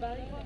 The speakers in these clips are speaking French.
Bye.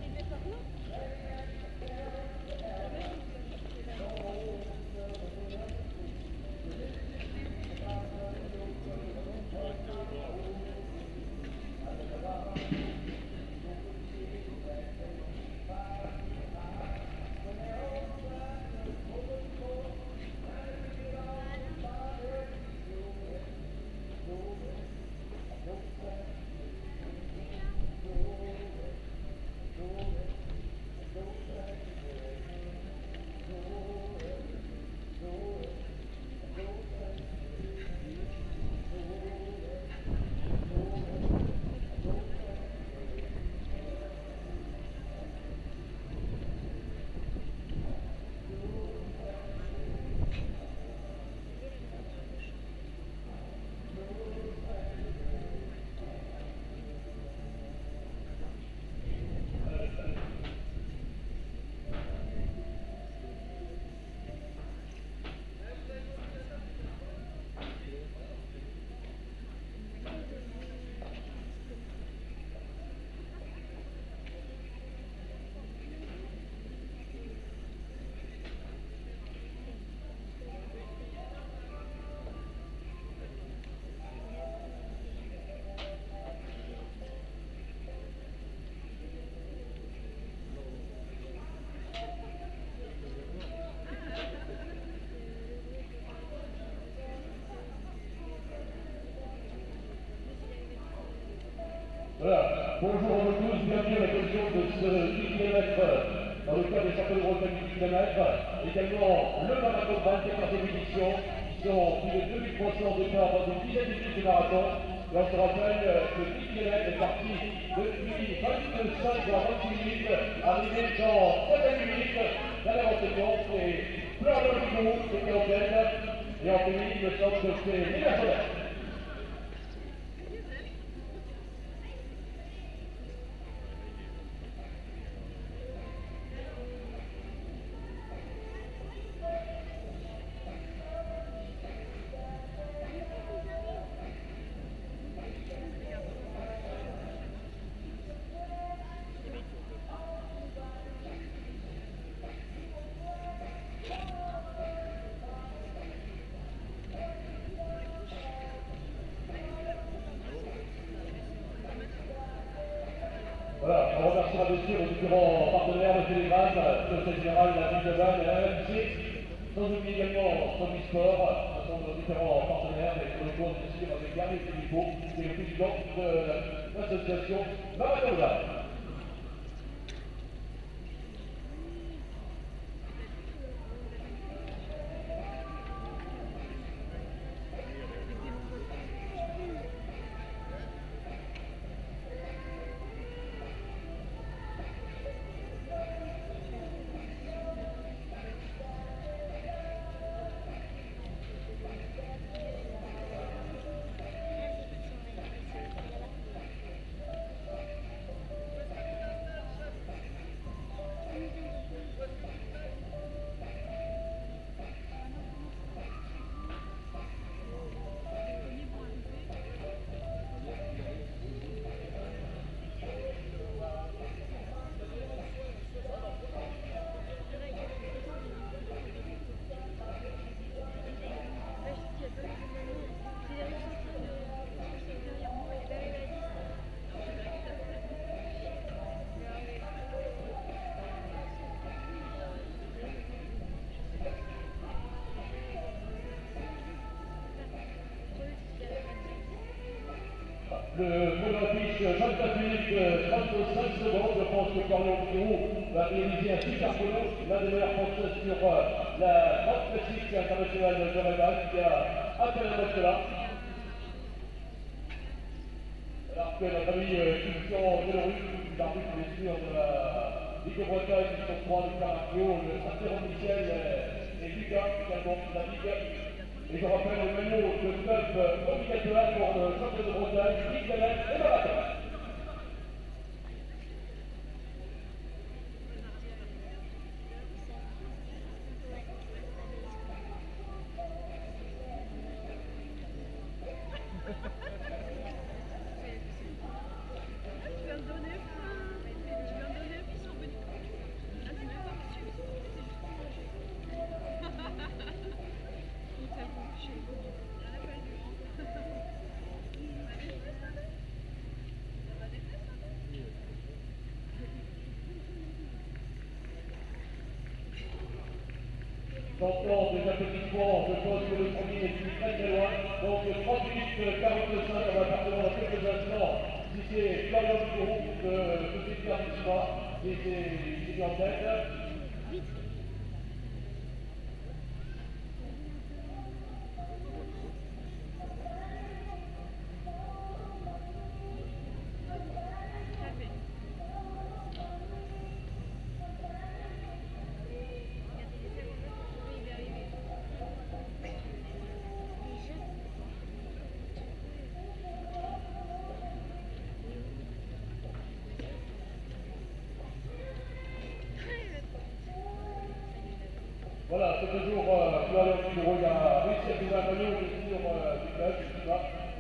Voilà. Bonjour à tous, bienvenue à la question de ce 10 km dans le cadre des championnats européens du 10 km. Également le marathon de 24 édition qui sont plus de 2300 départs dans une dizaine de minutes de marathon. Et on se rappelle que le 10 km est parti depuis 25 voire 26 minutes, arrivé dans 7 minutes dans la renseignement. C'est plein de qui était en. Et en féminin, il me semble que c'est. Sûr les différents partenaires, le Télégramme, Société Générale, la Ville de Vannes, la RMC, sans oublier également Sport, ce sont nos différents partenaires, et pour le coup, bien sûr, avec Gary Filippo, qui est le président de l'association Marathon de d'affiche 24 minutes 35 secondes. Je pense que Florian Pirou va réaliser un super chrono, l'un des meilleurs français sur euh, la grande classique internationale de Reval qui a atteint le reste là. Alors que notre ami euh, Christian Delorus, l'arbitre bien sûr de la Ligue de Bretagne, qui sont trois du Caraccio, le Saint-Héron Michel et Lucas également de la Ligue. Et je rappelle le maillot de club obligatoire pour le championnat de Bretagne, de et Marathon. Tu vas me donner faim. Tu vas me donner un pisson, Bonnie. Ah, c'est même pas monsieur. C'est juste. Il t'a bouché. Il en a pas eu. Ça va des fesses, hein J'entends des applaudissements, je pense que le premier est plus très très loin. Donc 30 minutes 45, on va partir dans quelques instants. Si c'est Florian Pirou de Société Arrondissement, et c'est en tête. Voilà, c'est toujours euh, Pirou, il a réussi à bien sûr euh, du club.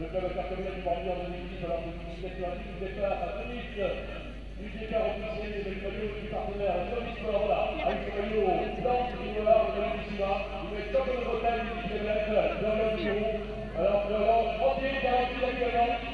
Le club terminé du morbier en 2010 alors que vous êtes départ à 2 minutes du départ officiel le maillot du partenaire Somi Sport, voilà, avec le maillot blanc du noir, le maillot du il met champion de Bretagne du 10 km, Florian Pirou. Alors Florian, 30 minutes 48 actuellement. Voilà,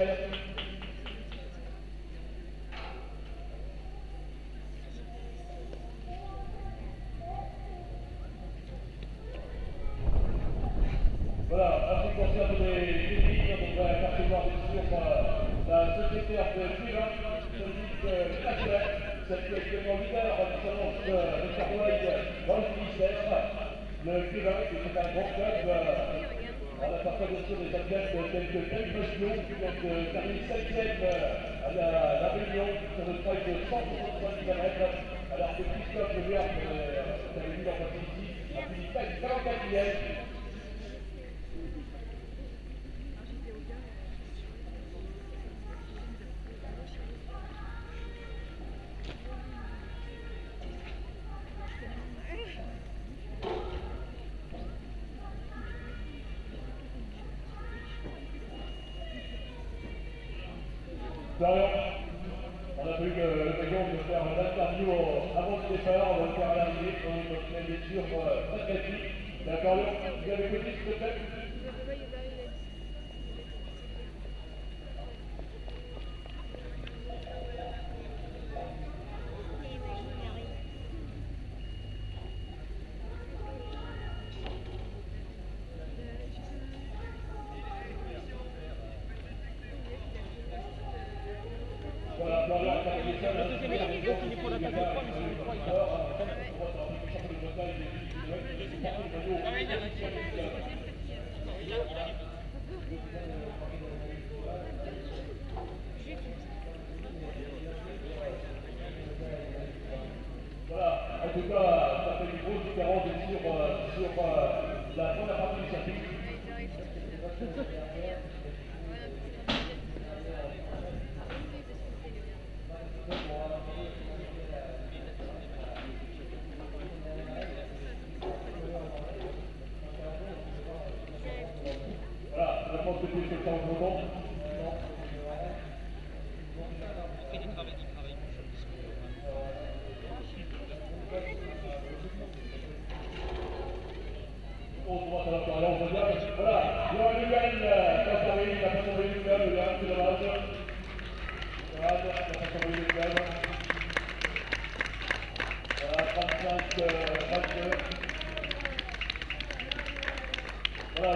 Amen. Florian, on a eu l'occasion de faire une interview avant le départ, on va le faire à l'arrivée, on a une lecture euh, très précise. D'accord, vous avez écouté ce que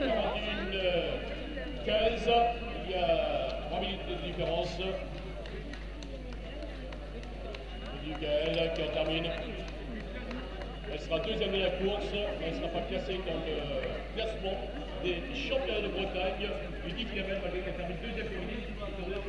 15, il y a 3 minutes de différence. Michael qui termine. Elle sera deuxième de la course, elle ne sera pas classée dans le classement des championnats de Bretagne. Du 10 km, elle termine deuxième féminine, c'est-à-dire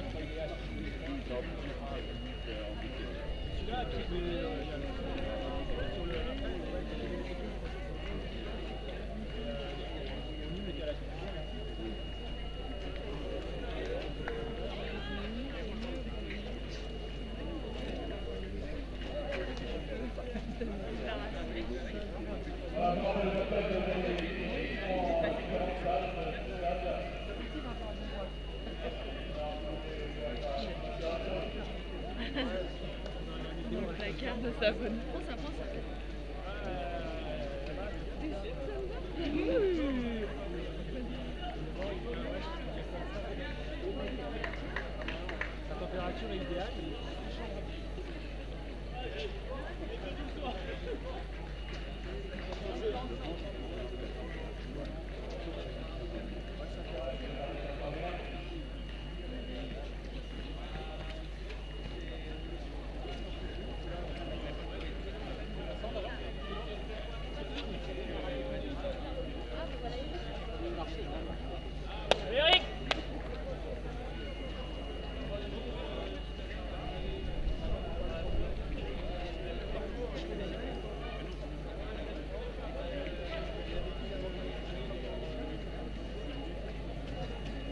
Celui-là, qui est euh, sur le. Nîmes était à la finale, là. donc la carte de sa bonne. Prends ça, prends ça. T'es sûr que ça me va Oui. La température est idéale.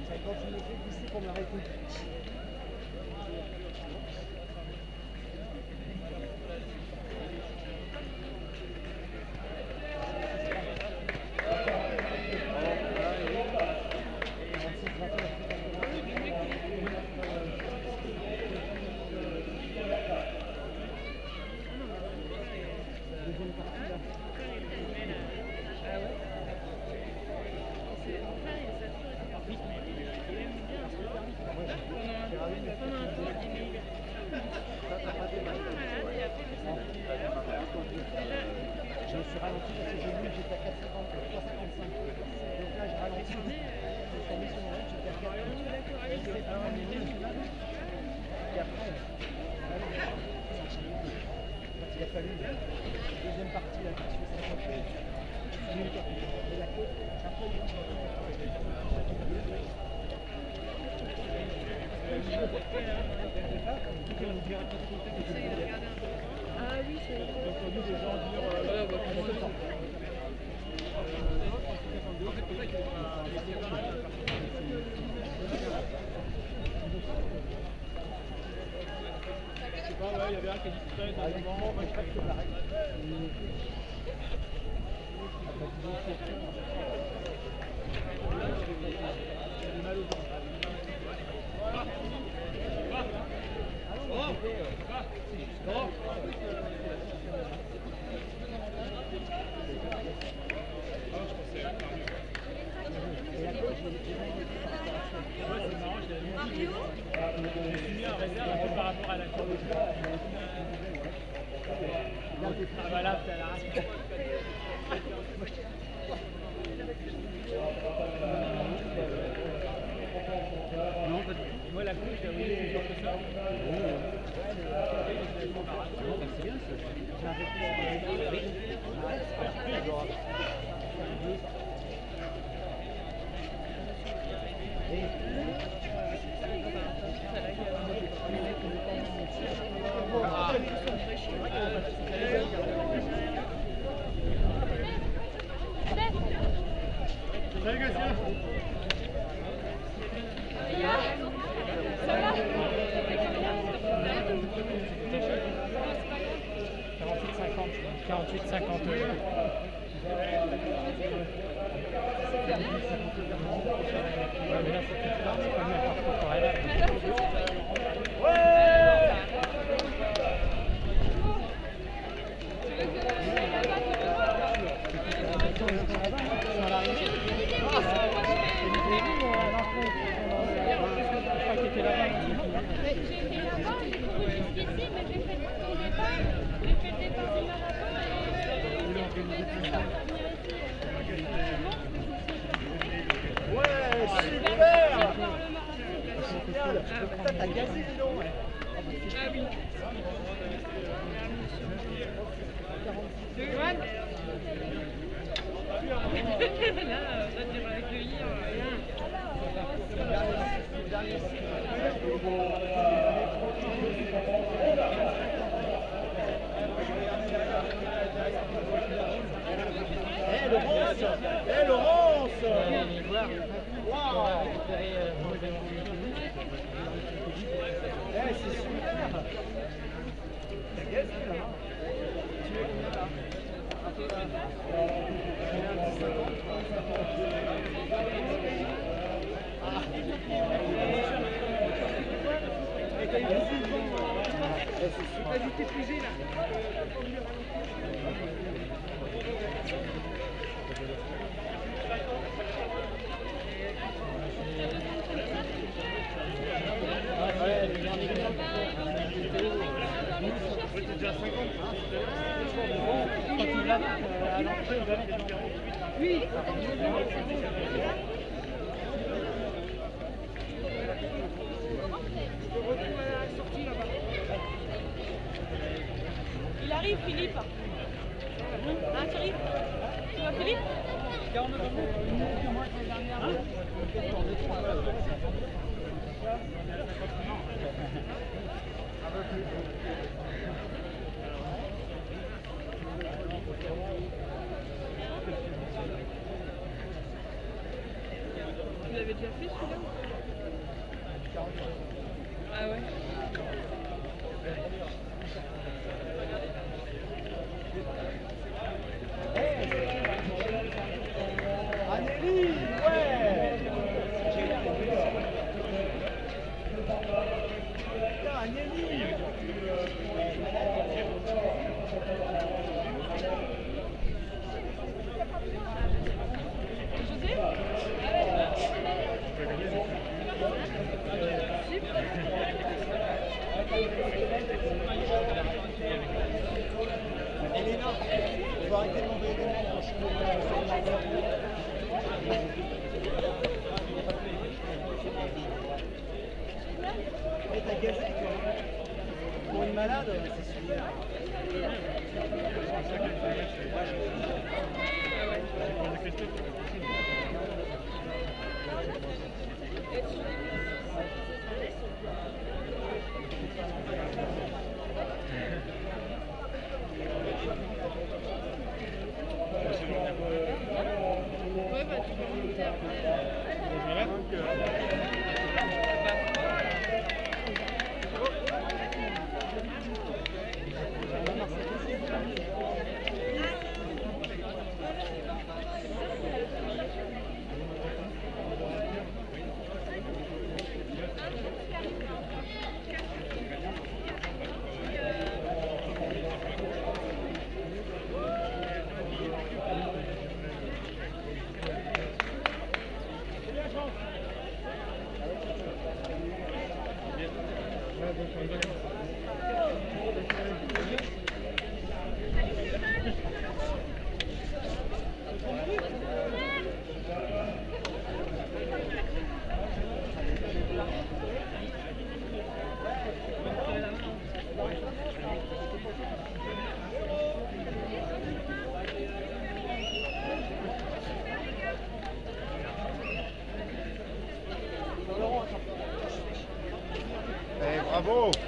Ça, quand tu me fais glisser pour me réécouter. 48-50 euros. Thank you. Bravo.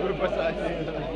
Vou passar assim.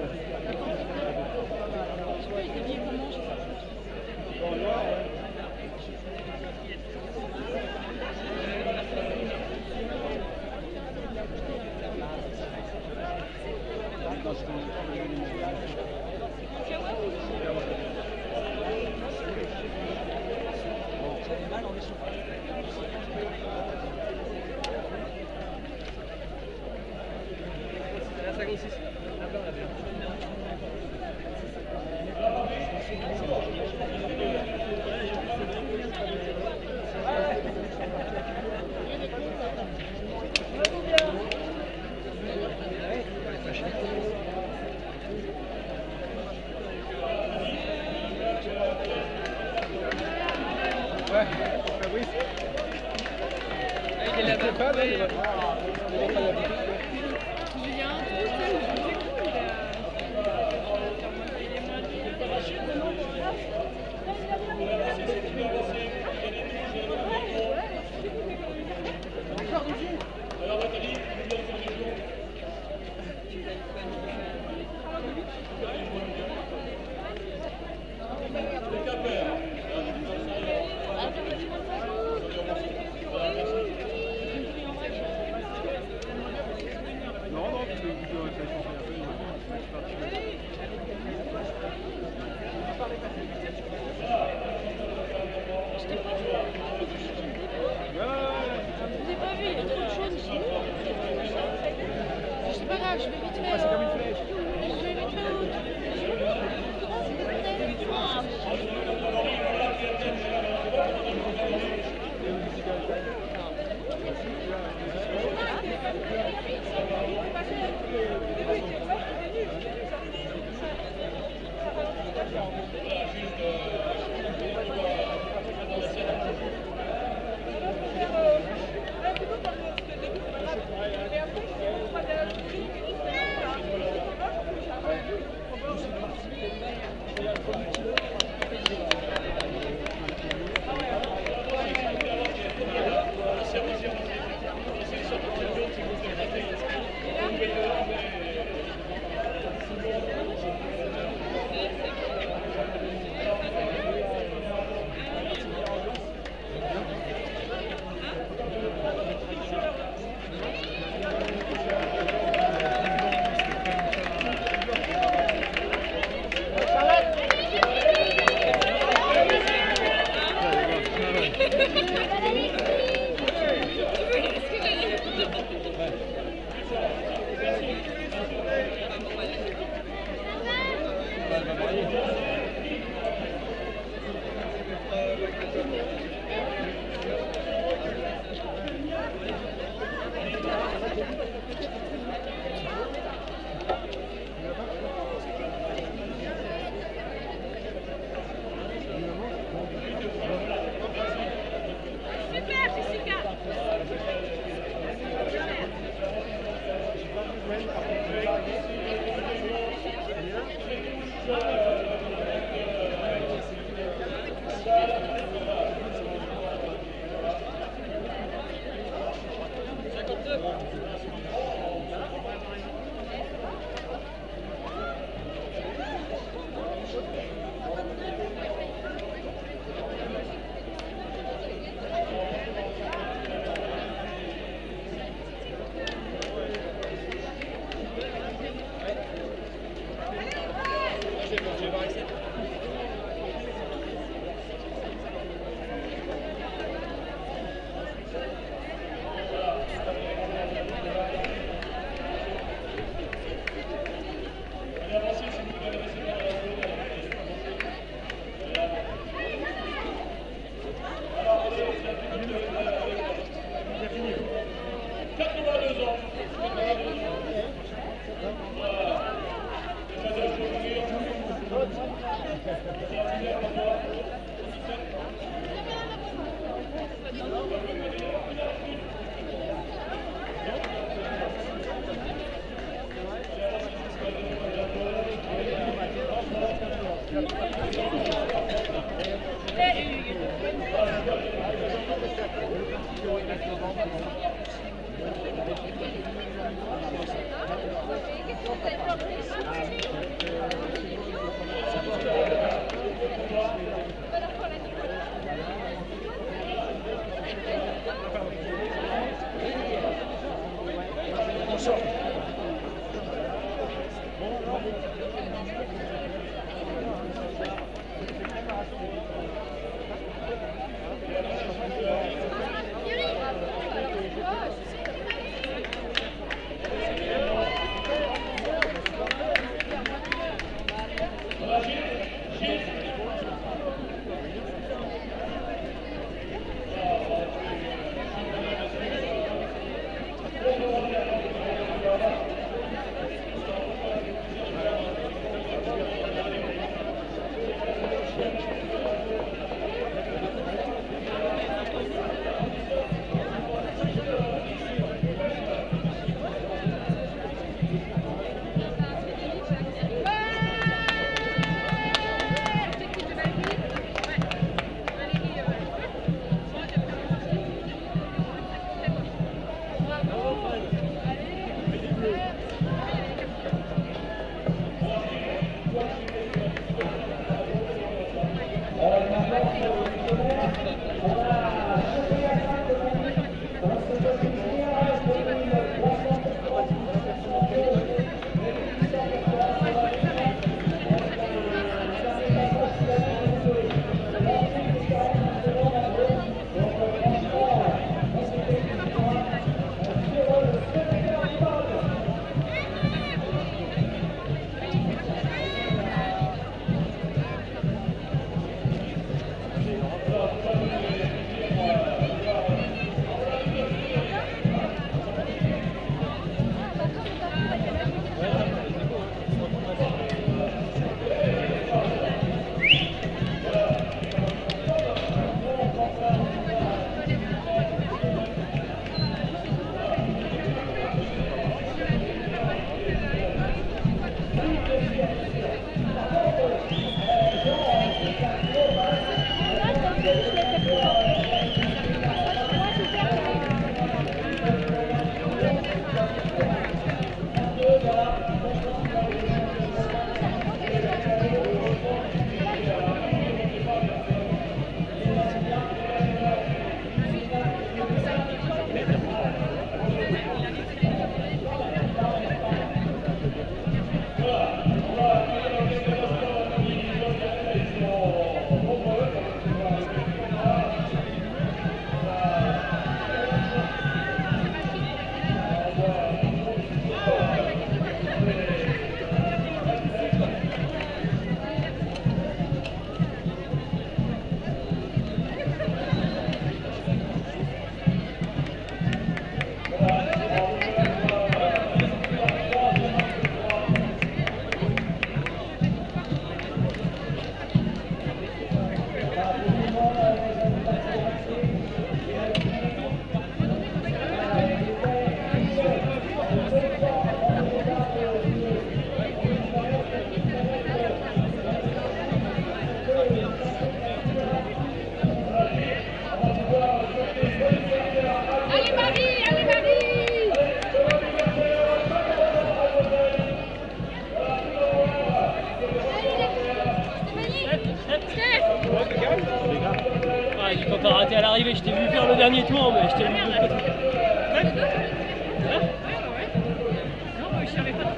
T'aurais dû pas t'arrêter à l'arrivée, je t'ai vu faire le dernier tour, mais je t'ai vu de l'autre côté.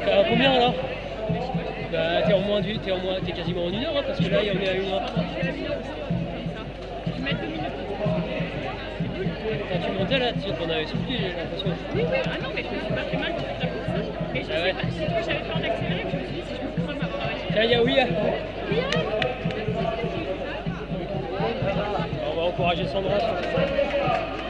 T'es à combien alors? Bah t'es en moins du, t'es en moins, t'es quasiment en une heure hein, parce que là on est à une heure. Quand tu montais là, tu t'en avais soufflé j'ai l'impression. Oui, oui, ah non, mais je me suis pas fait mal toute la course. Mais je Ah sais pas, si veux, j'avais peur d'accélérer, puis je me suis dit, si je me crame avant d'arriver. Tiens Yaouya Oui, ah, On va encourager Sandra.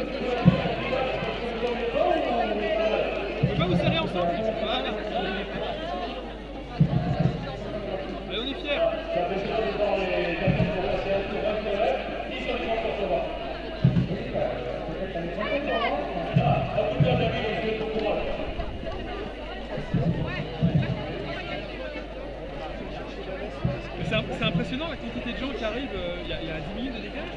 On peut est fiers. C'est im- c'est impressionnant la quantité de gens qui arrivent. euh, Il y, a- il y a 10 minutes de décalage.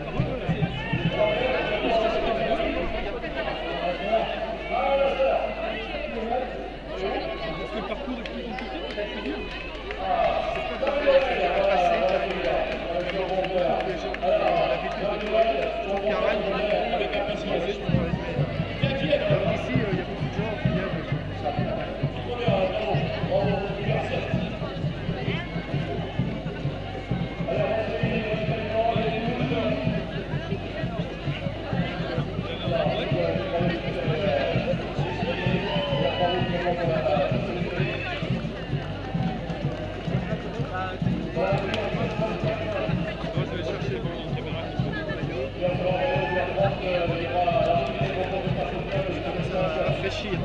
Réfléchir.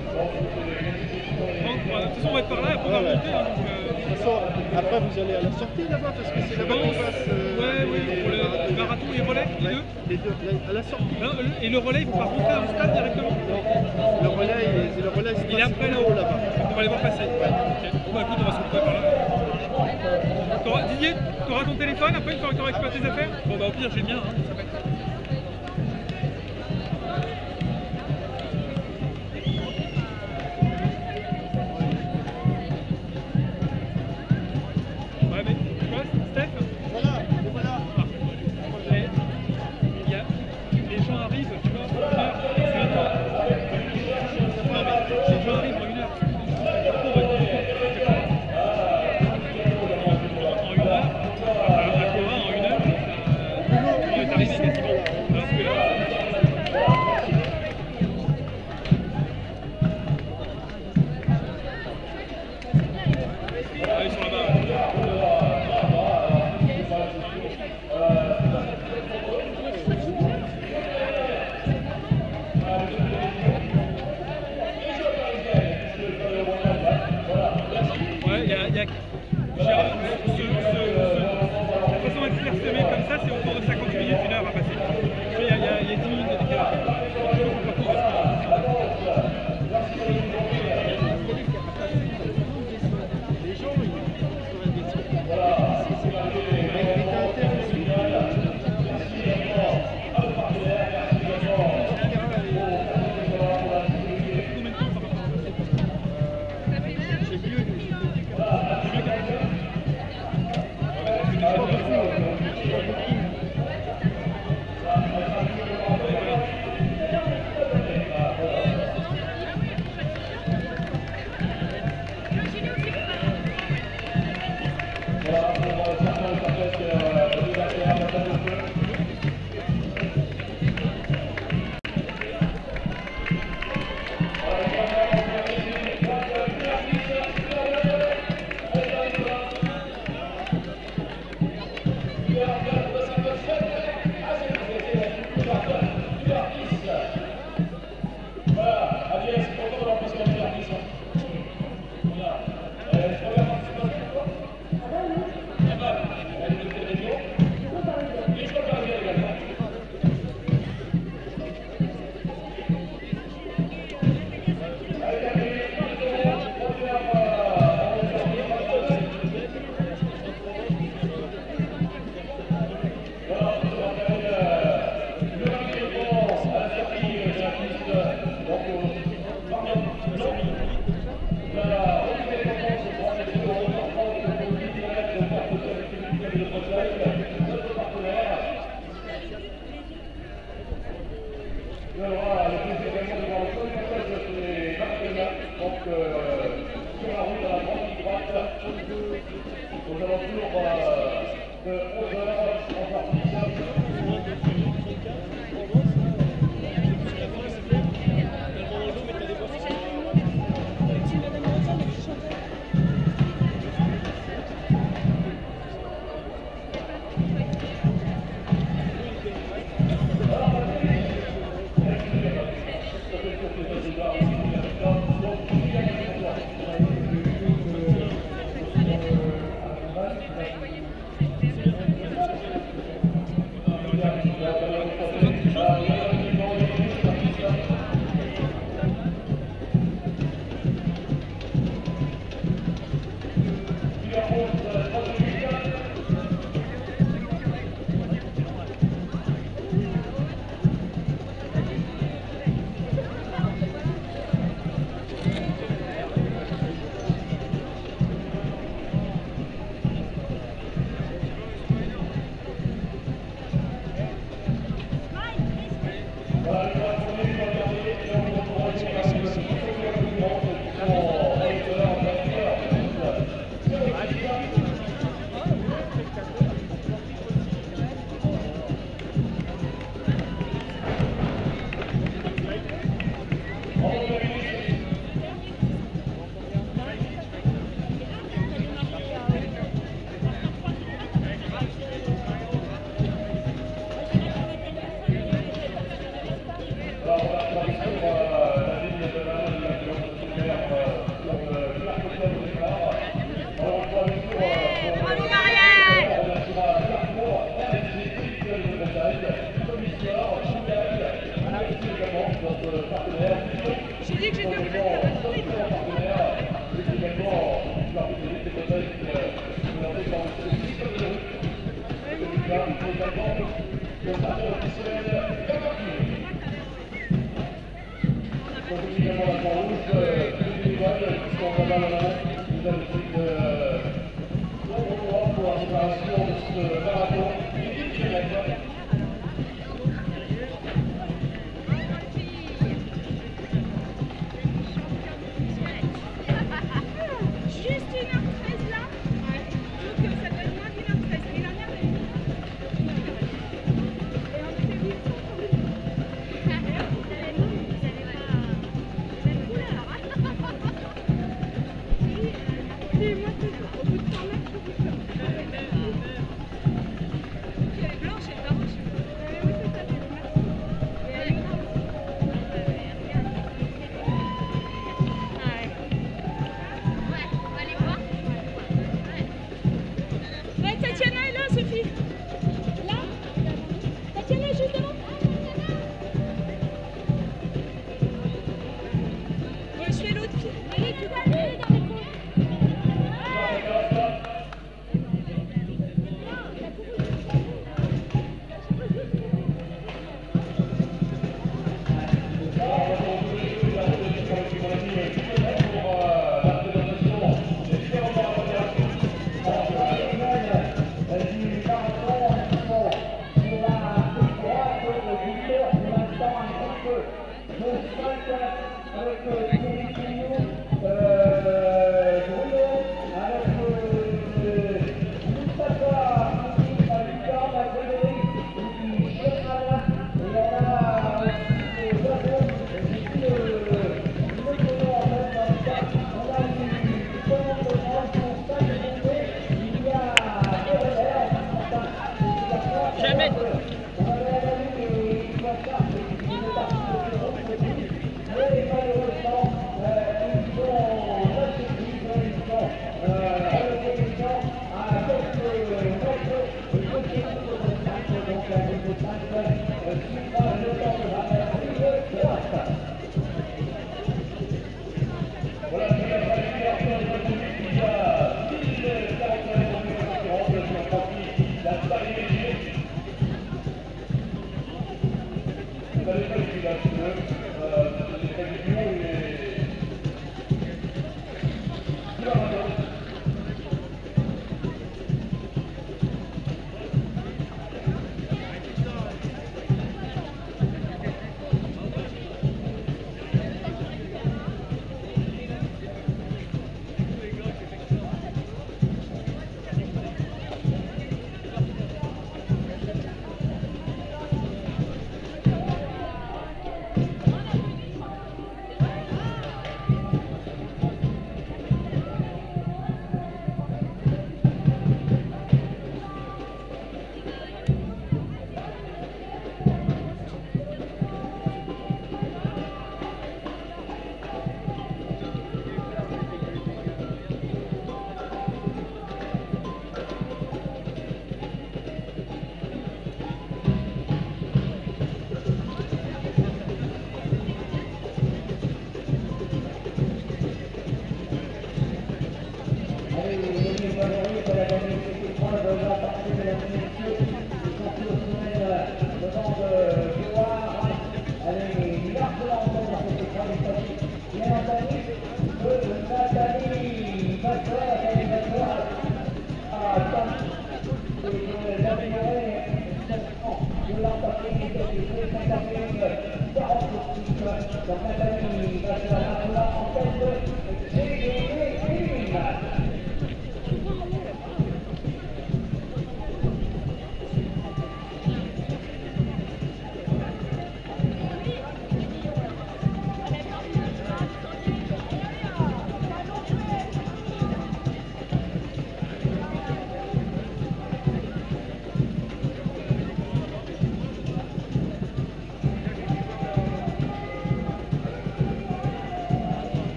Bon, De toute façon, on va être par là et après on va Ouais, ouais. remonter. hein, donc, euh, De toute façon, après vous allez à la sortie là-bas parce que c'est là-bas qu'on passe. euh, Ouais, oui, pour le les- marathon et relais, les Ouais, deux. Les deux, à la sortie. Non, le- Et le relais, il faut pas rentrer au stade directement Le relais, il- le relais, Il est après là-haut là-bas. On va les voir passer. Ok. Bon bah écoute, on va se retrouver par là. T'auras- Didier, tu auras ton téléphone après une fois que tu auras récupéré tes affaires? Bon bah au pire j'ai le mien, hein,